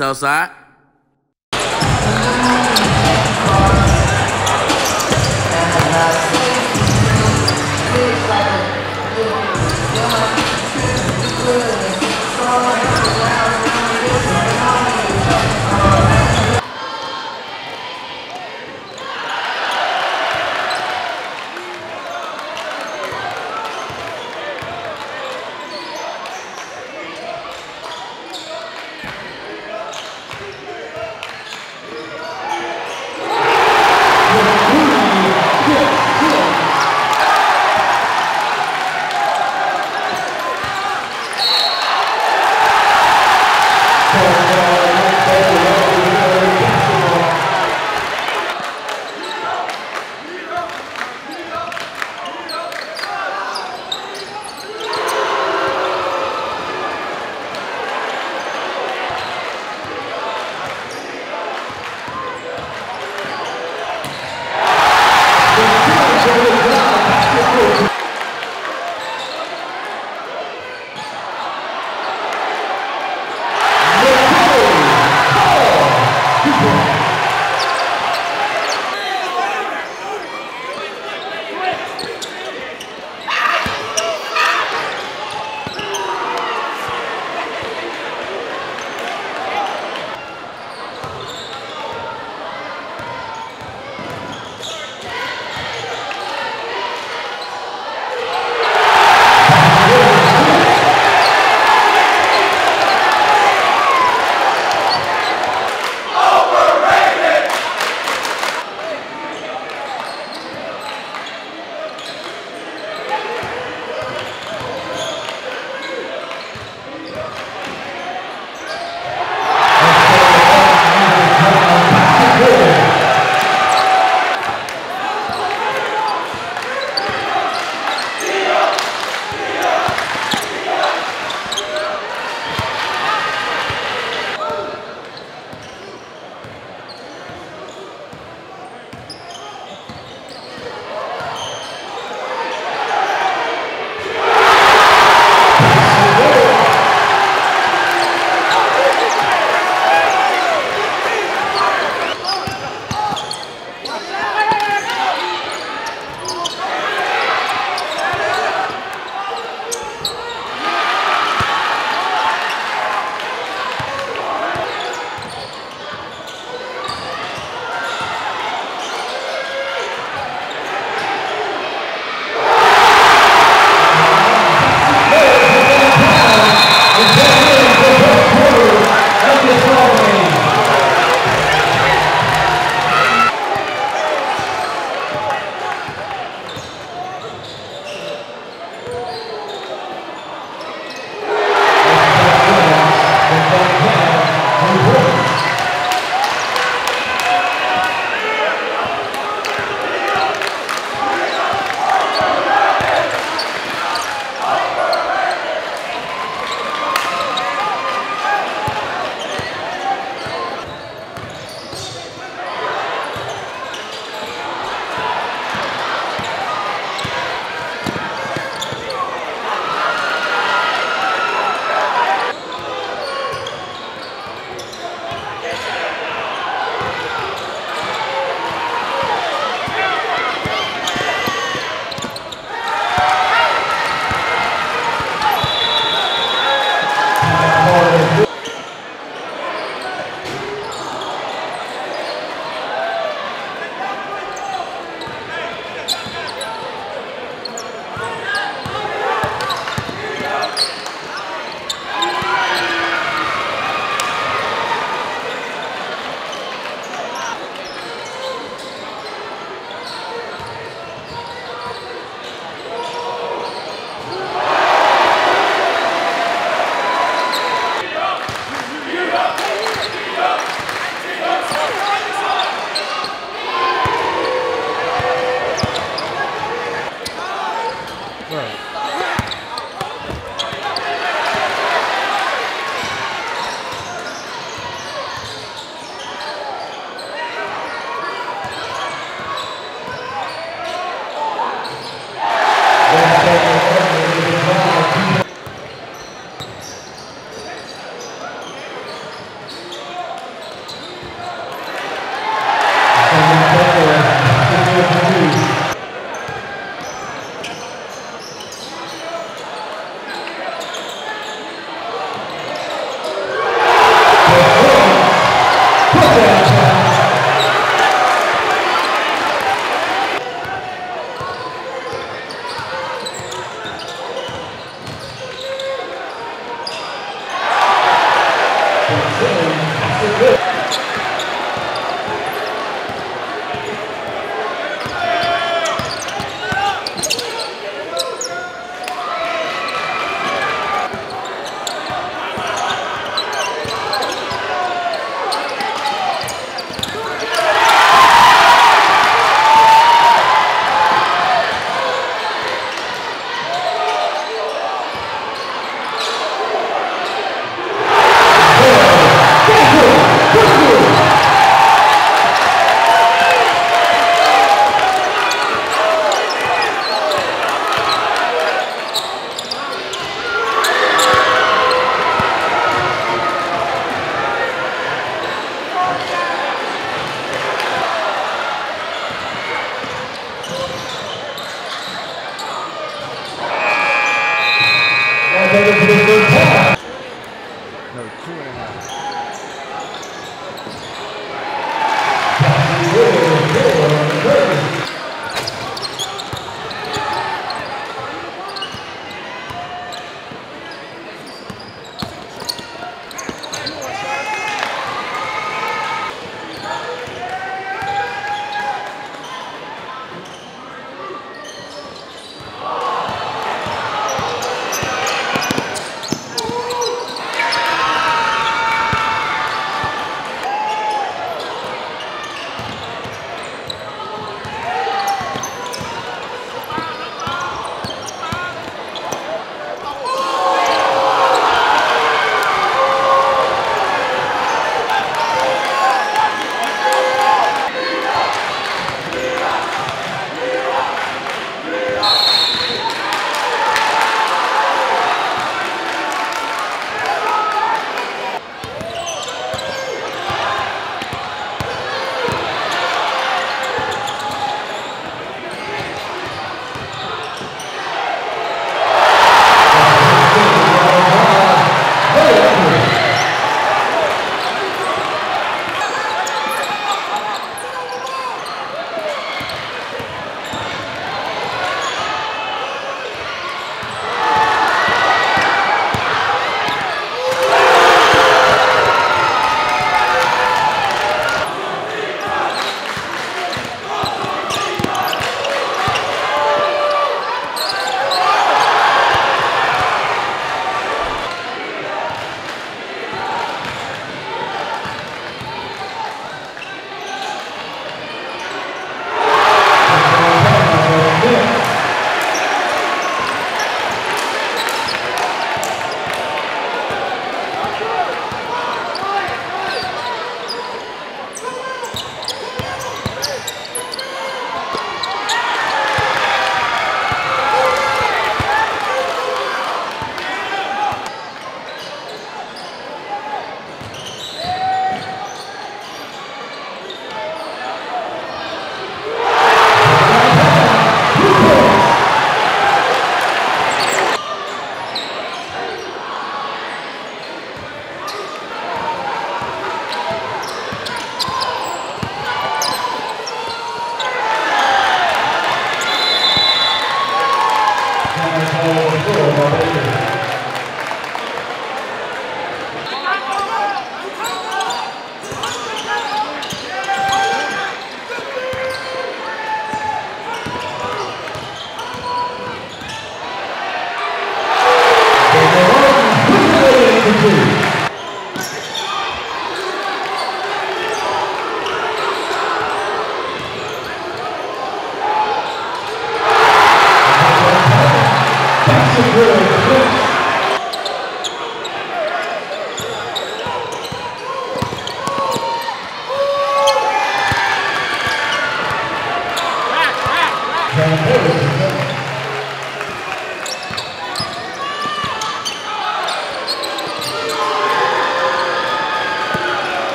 outside